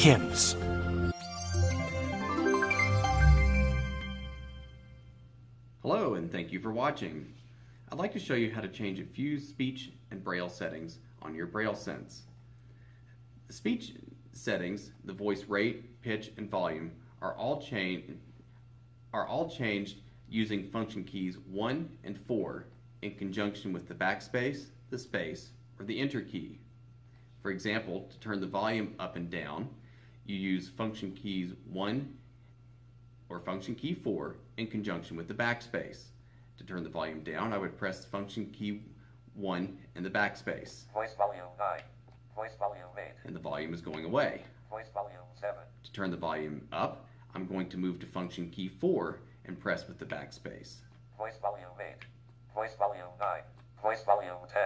HIMS. Hello and thank you for watching. I'd like to show you how to change a few speech and braille settings on your braille sense. The speech settings, the voice rate, pitch, and volume are all, are all changed using function keys 1 and 4 in conjunction with the backspace, the space, or the enter key. For example, to turn the volume up and down, you use function keys 1 or function key 4 in conjunction with the backspace. To turn the volume down, I would press function key 1 and the backspace. Voice volume 9. Voice volume 8. And the volume is going away. Voice volume 7. To turn the volume up, I'm going to move to function key 4 and press with the backspace. Voice volume 8. Voice volume 9. Voice volume 10.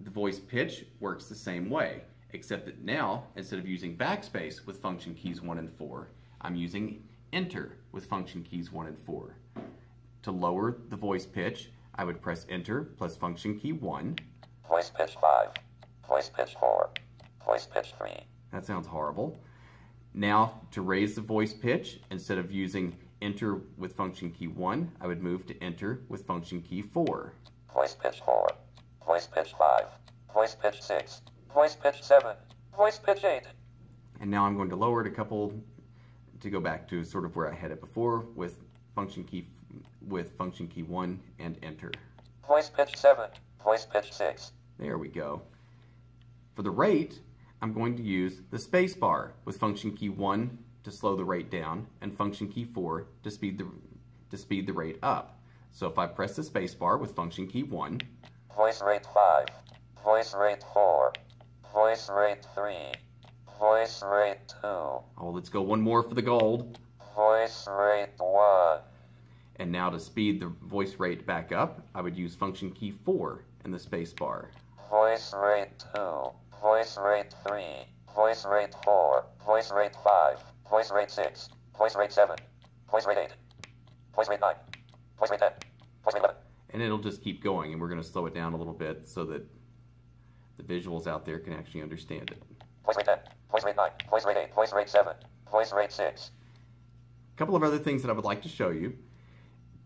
The voice pitch works the same way, except that now, instead of using backspace with function keys 1 and 4, I'm using enter with function keys 1 and 4. To lower the voice pitch, I would press enter plus function key 1. Voice pitch 5. Voice pitch 4. Voice pitch 3. That sounds horrible. Now, to raise the voice pitch, instead of using enter with function key 1, I would move to enter with function key 4. Voice pitch 4. Voice pitch 5. Voice pitch 6. Voice pitch 7. Voice pitch 8. And now I'm going to lower it a couple to go back to sort of where I had it before with function key with function key 1 and enter. Voice pitch 7, voice pitch 6. There we go. For the rate, I'm going to use the space bar with function key 1 to slow the rate down and function key 4 to speed the to speed the rate up. So if I press the space bar with function key 1, voice rate 5, voice rate 4, voice rate 3, Voice rate 2. Oh, let's go one more for the gold. Voice rate 1. And now to speed the voice rate back up, I would use function key 4 in the space bar. Voice rate 2. Voice rate 3. Voice rate 4. Voice rate 5. Voice rate 6. Voice rate 7. Voice rate 8. Voice rate 9. Voice rate 10. Voice rate 11. And it'll just keep going, and we're going to slow it down a little bit so that the visuals out there can actually understand it. Voice rate 10. Voice rate 9. Voice rate 8. Voice rate 7. Voice rate 6. A couple of other things that I would like to show you.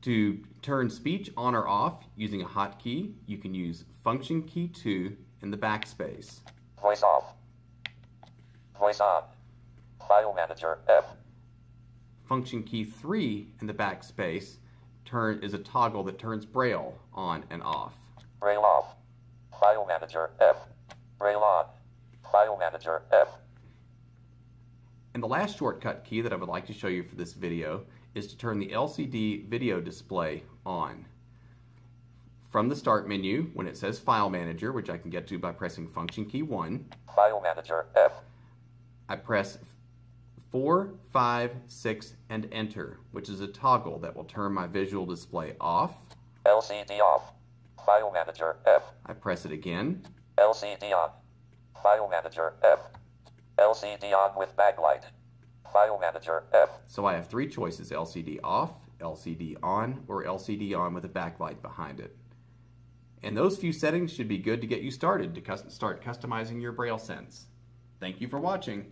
To turn speech on or off using a hotkey, you can use function key 2 in the backspace. Voice off. Voice on. File manager F. Function key 3 in the backspace turn is a toggle that turns Braille on and off. Braille off. File manager F. Um, Braille on. File manager F. Um. And the last shortcut key that I would like to show you for this video is to turn the LCD video display on. From the Start menu, when it says File Manager, which I can get to by pressing Function key 1, File Manager F. Um. I press 4, 5, 6, and Enter, which is a toggle that will turn my visual display off. LCD off. File Manager F. I press it again. LCD on. File Manager F. LCD on with backlight. File Manager F. So I have three choices, LCD off, LCD on, or LCD on with a backlight behind it. And those few settings should be good to get you started to start customizing your Braille Sense. Thank you for watching.